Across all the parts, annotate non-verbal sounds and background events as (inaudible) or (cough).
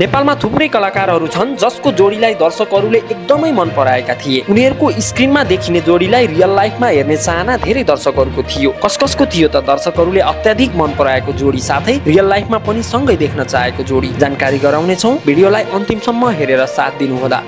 नेपालमा थुप्रै कलाकारहरू छन् जसको जोडीलाई दर्शकहरूले एकदमै मन पराएका थिए। उनीहरूको स्क्रिनमा देखिने जोडीलाई रियल लाइफमा हेर्ने चाहना धेरै दर्शकहरूको थियो। कस कसको थियो त दर्शकहरूले अत्याधिक मन पराएको जोडी साथै रियल लाइफमा पनि सँगै देख्न चाहेको जोडी। जानकारी गराउनेछौँ भिडियोलाई अन्तिमसम्म हेरेर साथ दिनुहोला।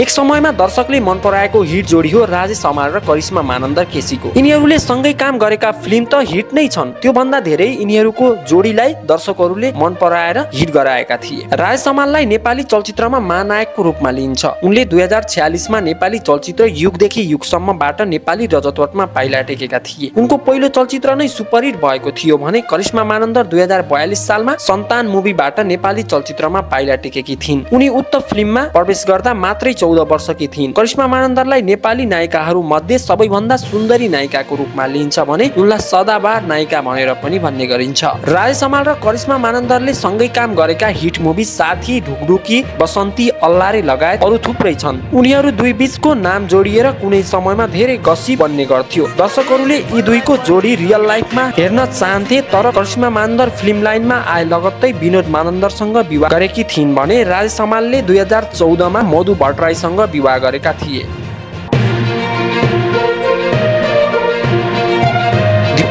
एक समयमा दर्शकले मन पराएको हिट जोडी हो राजेश हमाल र करिश्मा मानन्दर केसीको। यिनीहरूले सँगै काम गरेका फिल्म त हिट नै छन्। त्योभन्दा धेरै यिनीहरूको जोडीलाई दर्शकहरूले मन पराएर हिट गराएका थिए। राजेश हमाललाई नेपाली चलचित्रमा महानायकको रूपमा लिइन्छ। उनले दुई हजार छ्यालिसमा नेपाली चलचित्र युगदेखि युगसम्मबाट नेपाली रजतवटमा पाइला टेकेका थिए। उनको पहिलो चलचित्र नै सुपरहिट भएको थियो भने करिश्मा मानन्दर दुई हजार बयालिस सालमा सन्तान मुभीबाट नेपाली चलचित्रमा पाइला टेकेकी थिइन्। उनी उक्त फिल्ममा प्रवेश गर्दा मात्रै चौध वर्षकी थिइन्। करिश्मा मानन्दरलाई नेपाली नायिकाहरू मध्ये सबैभन्दा सुन्दरी नायिकाको रूपमा लिइन्छ भने उनलाई सदाबार नायिका भनेर पनि भन्ने गरिन्छ। राजेश हमाल र करिश्मा मानन्दरले सँगै काम गरेका हिट मुभी साथी ढुकढुकी बसन्ती अल्लारे लगायत अरू थुप्रै छन्। उनीहरू दुई बिचको नाम जोडिएर कुनै समयमा धेरै गसी बन्ने गर्थ्यो। दर्शकहरूले यी दुईको जोडी रियल लाइफमा हेर्न चाहन्थे तर करिश्मा मानन्दर फिल्म लाइनमा आए लगत्तै विनोद मानन्दरसँग विवाह गरेकी थिइन् भने राजेश हमालले दुई हजार चौधमा मधु भट्टराईसँग विवाह गरेका थिए।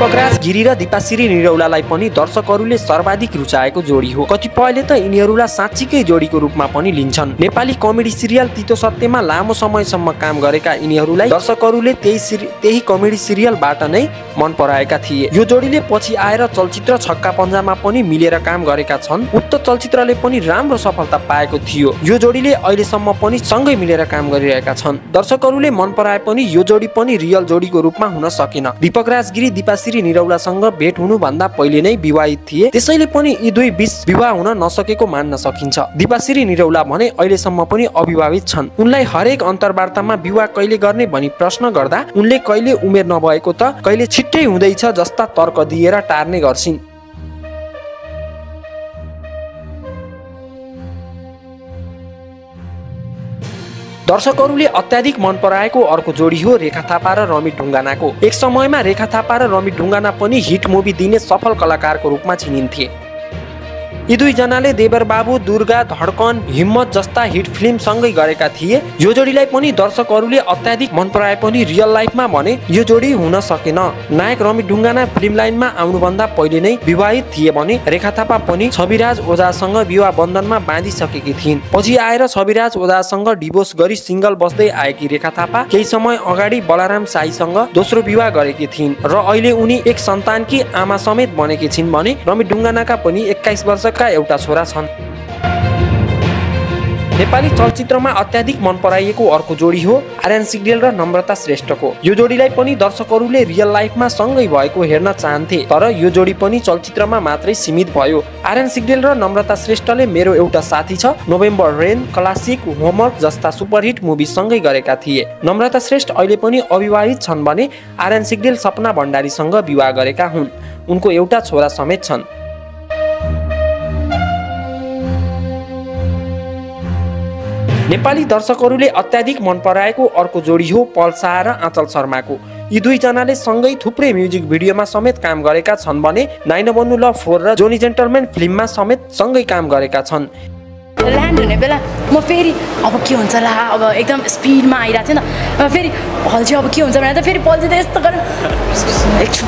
दीपकराज गिरी र दिपाश्री निरौलालाई पनि दर्शकहरूले सर्वाधिक रुचाएको जोडी हो। कतिपयले त यिनीहरूलाई साँच्चीकै जोडीको रूपमा पनि लिन्छन्। नेपाली कमेडी सिरियल तितो सत्यमा लामो समयसम्म काम गरेका यिनीहरूलाई दर्शकहरूले त्यही त्यही कमेडी सिरियलबाट नै मन पराएका थिए। यो जोडीले पछि आएर चलचित्र छक्का पन्जामा पनि मिलेर काम गरेका छन्। उक्त चलचित्रले पनि राम्रो सफलता पाएको थियो। यो जोडीले अहिलेसम्म पनि सँगै मिलेर काम गरिरहेका छन्। दर्शकहरूले मन पराए पनि यो जोडी पनि रियल जोडीको रूपमा हुन सकेन। दीपक राजगिरी दिपाश्री निरौलासँग भेट हुनुभन्दा पहिले नै विवाहित थिए। त्यसैले पनि यी दुई बिच विवाह हुन नसकेको मान्न सकिन्छ। दिपाश्री निरौला भने अहिलेसम्म पनि अविवाहित छन्। उनलाई हरेक अन्तर्वार्तामा विवाह कहिले गर्ने भनी प्रश्न गर्दा उनले कहिले उमेर नभएको त कहिले छिट्टै हुँदैछ जस्ता तर्क दिएर टार्ने गर्छिन्। दर्शकहरूले अत्याधिक मन पराएको अर्को जोडी हो रेखा थापा र रमित ढुङ्गानाको। एक समयमा रेखा थापा र रमित ढुङ्गाना पनि हिट मुभी दिने सफल कलाकारको रूपमा चिनिन्थे। यी दुईजनाले देवर बाबु दुर्गा धड्कन हिम्मत जस्ता हिट फिल्म सँगै गरेका थिए। यो जोडीलाई पनि दर्शकहरूले अत्याधिक मन पराए पनि रियल लाइफमा भने यो जोडी हुन सकेन। नायक रमित ढुङ्गाना फिल्म लाइनमा आउनुभन्दा पहिले नै विवाहित थिए भने रेखा थापा पनि छविराज ओझासँग विवाह बन्धनमा बाँधिसकेकी थिइन्। पछि आएर छविराज ओझासँग डिभोर्स गरी सिङ्गल बस्दै आएकी रेखा थापा केही समय अगाडि बलाराम साईसँग दोस्रो विवाह गरेकी थिइन् र अहिले उनी एक सन्तानकी आमा समेत बनेकी छिन् भने रमित ढुङ्गानाका पनि एक्काइस वर्षका एउटा छोरा छन्। नेपाली चलचित्रमा अत्याधिक मन पराइएको अर्को जोडी हो आर्यन सिग्देल र नम्रता श्रेष्ठको। यो जोडीलाई पनि दर्शकहरूले रियल लाइफमा सँगै भएको हेर्न चाहन्थे तर यो जोडी पनि चलचित्रमा मात्रै सीमित भयो। आर्यन सिग्देल र नम्रता श्रेष्ठले मेरो एउटा साथी छ November rain classic homework superhit superhit movie सँगै गरेका थिए। नम्रता श्रेष्ठ अहिले पनि अविवाहित छन् भने आर्यन सिग्देल सपना भण्डारीसँग विवाह गरेका हुन्। उनको एउटा छोरा समेत छन्। नेपाली दर्शकहरूले अत्याधिक मन पराएको अर्को जोडी हो पल्सा र आँचल शर्माको। यी दुईजनाले सँगै थुप्रै म्युजिक भिडियोमा समेत काम गरेका छन् भने नाइन बन्नु ल फोर र जोनी जेन्टलमेन फिल्ममा समेत सँगै काम गरेका छन्। ल्यान्ड हुने बेला म फेरि अब के हुन्छ ला अब एकदम स्पिडमा आइरहेको थियो नि। फेरि पल्छी अब के हुन्छ भने त फेरि पल्छी त यस्तो गरेर एकछिन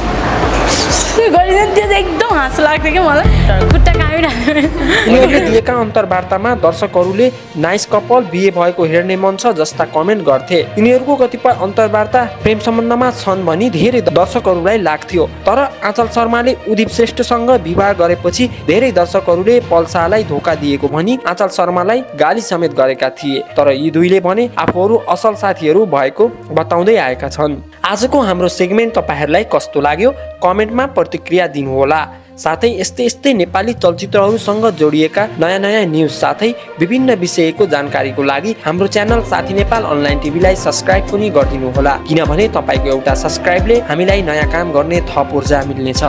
(laughs) चाहिँ एकदम हाँस लाग्थ्यो क्या मलाई। खुट्टा उनीहरूले दिएका अन्तर्वार्तामा दर्शकहरूले नाइस कपाल बिहे भएको हेर्ने मन छ जस्ता कमेन्ट गर्थे। यिनीहरूको कतिपय अन्तर्वार्ता प्रेम सम्बन्धमा छन् भनी धेरै दर्शकहरूलाई लाग्थ्यो। तर आँचल शर्माले उदिप श्रेष्ठसँग विवाह गरेपछि धेरै दर्शकहरूले पल्सालाई धोका दिएको भनी आँचल शर्मालाई गाली समेत गरेका थिए। तर यी दुईले भने आफूहरू असल साथीहरू भएको बताउँदै आएका छन्। आजको हाम्रो सेगमेन्ट तपाईँहरूलाई कस्तो लाग्यो? कमेन्टमा प्रतिक्रिया दिनुहोला। साथै यस्तै यस्तै नेपाली चलचित्रहरूसँग जोडिएका नयाँ नयाँ न्युज साथै विभिन्न विषयको जानकारीको लागि हाम्रो च्यानल साथी नेपाल अनलाइन टिभीलाई सब्सक्राइब पनि गरिदिनुहोला। किनभने तपाईँको एउटा सब्सक्राइबले हामीलाई नयाँ काम गर्ने थप ऊर्जा मिल्नेछ।